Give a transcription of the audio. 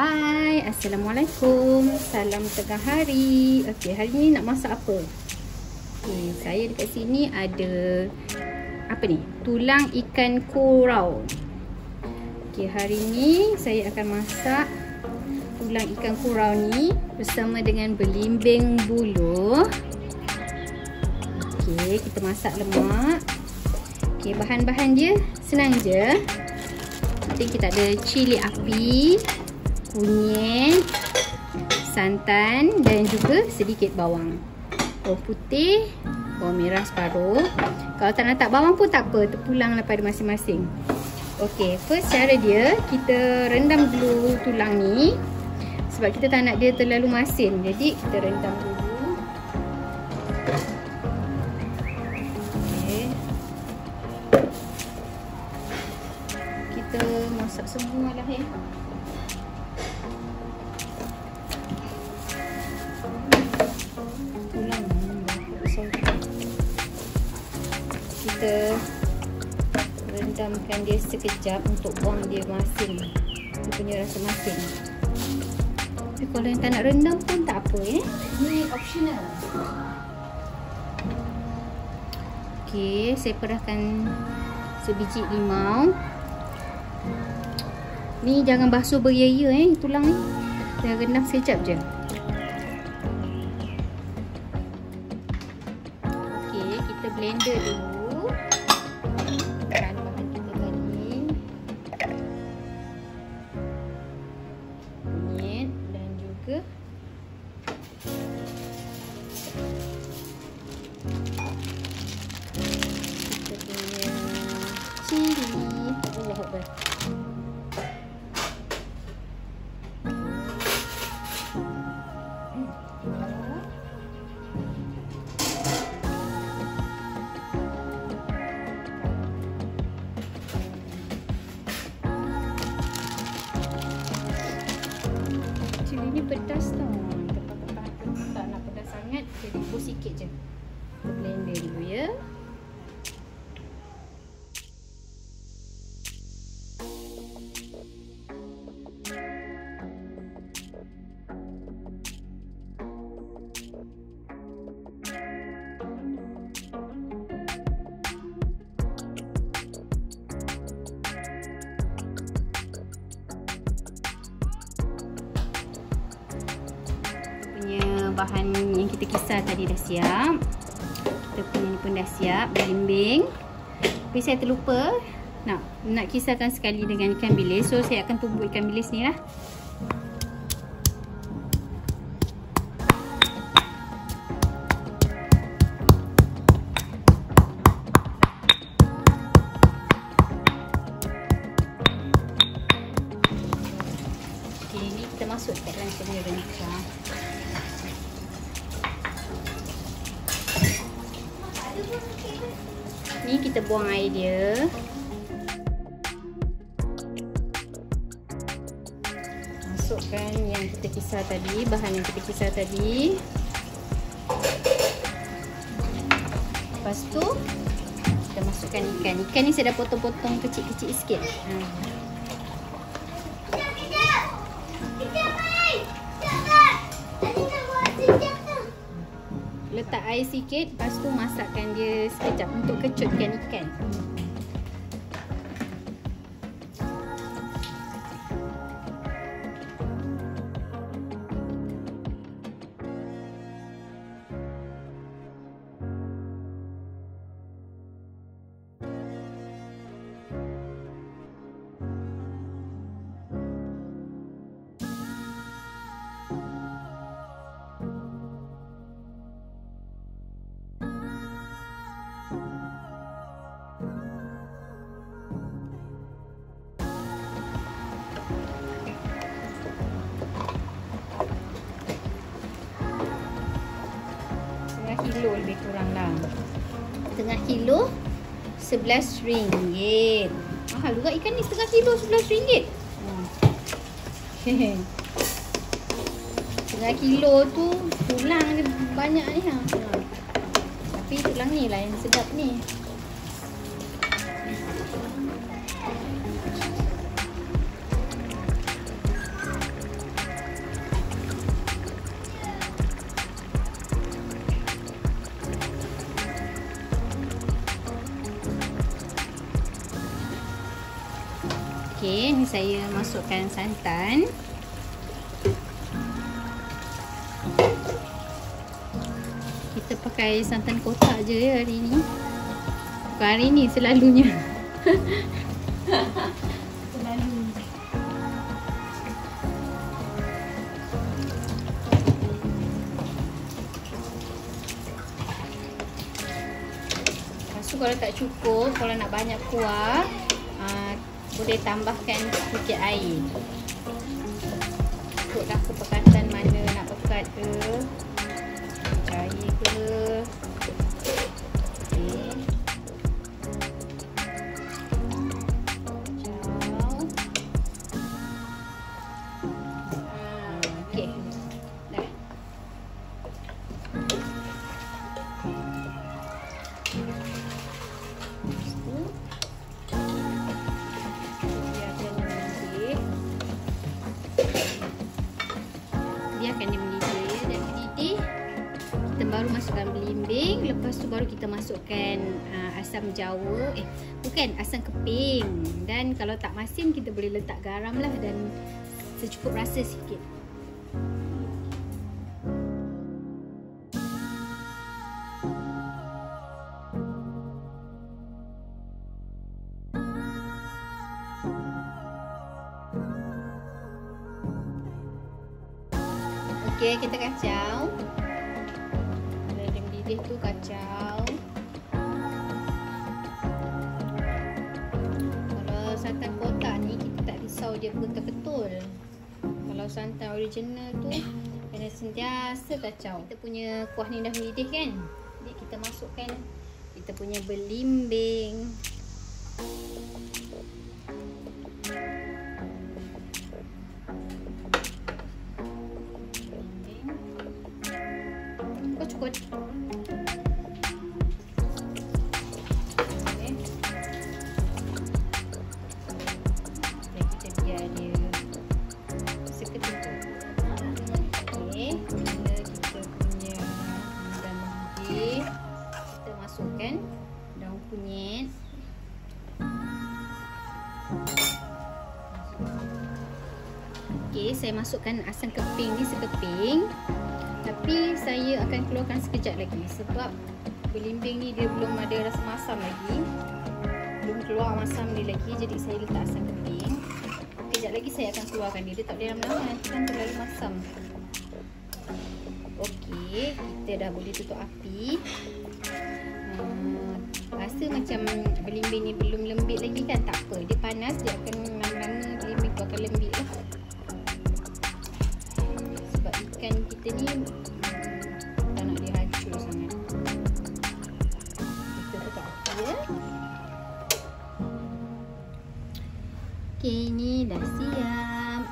Hai, Assalamualaikum. Salam tengah hari. Okey, hari ni nak masak apa? Okey, saya dekat sini ada apa ni? Tulang ikan kurau. Okey, hari ni saya akan masak tulang ikan kurau ni bersama dengan belimbing bulu. Okey, kita masak lemak. Okey, bahan-bahan dia senang je. Nanti kita ada cili api, kunyit, santan dan juga sedikit bawang. Bawang putih, bawang merah separuh. Kalau tak nak tak bawang pun tak apa, terpulanglah pada masing-masing. Okey, first cara dia, kita rendam dulu tulang ni. Sebab kita tak nak dia terlalu masin. Jadi, kita rendam dulu. Kita masak semua lah ya. Rendamkan dia sekejap untuk buang dia masin dia punya rasa masin tapi kalau yang tak nak rendam pun tak apa eh. Ni optional. Ok saya perahkan sebiji limau. Ni jangan basuh beria eh tulang ni dah rendam sekejap je dan pun sikit je. Blender dulu ya bahan yang kita kisar tadi dah siap. Kita punya ni pun dah siap belimbing. Tapi saya terlupa nak nak kisarkan sekali dengan ikan bilis. So saya akan tumbuk ikan bilis ni lah. Kita masuk kat dalam kita punya rencah Ni kita buang air dia. Masukkan yang kita kisar tadi, bahan yang kita kisar tadi. Lepas tu kita masukkan ikan. Ikan ni saya dah potong-potong kecil-kecil sikit. Ha. Letak air sikit lepas tu masakkan dia sekejap untuk kecutkan ikan kilo Sebelas ringgit Mahal juga ikan ni setengah kilo sebelas ringgit hmm. Setengah kilo tu Tulang dia banyak ni ha. Tapi tulang ni lah yang sedap ni Okey, ni saya masukkan santan. Kita pakai santan kotak je ya hari ni. Bukan hari ni, selalunya. kalau tak cukup, kalau nak banyak kuah, boleh tambahkan sedikit air. Ikutlah kepekatan mana nak pekat ke. Baru kita masukkan uh, asam jawa. Eh bukan asam keping. Dan kalau tak masin kita boleh letak garam lah dan secukup rasa sikit. Okey, kita kacau. Ada yang mendidih tu kacau. Kalau santan kotak ni kita tak risau dia ketul-ketul. Kalau santan original tu kena sentiasa kacau. Kita punya kuah ni dah mendidih kan? Jadi kita masukkan kita punya belimbing. Okey, saya masukkan asam keping ni sekeping. Tapi saya akan keluarkan sekejap lagi sebab belimbing ni dia belum ada rasa masam lagi. Belum keluar masam dia lagi jadi saya letak asam keping. Sekejap lagi saya akan keluarkan dia. Dia tak boleh lama-lama nanti kan terlalu masam. Okey, kita dah boleh tutup api. Hmm, rasa macam belimbing ni belum lembik lagi kan? Tak apa, dia panas dia akan lama-lama belimbing tu akan lembik kita ni hmm, tak nak dia hancur sangat. Kita letak apa ya. Ok ni dah siap.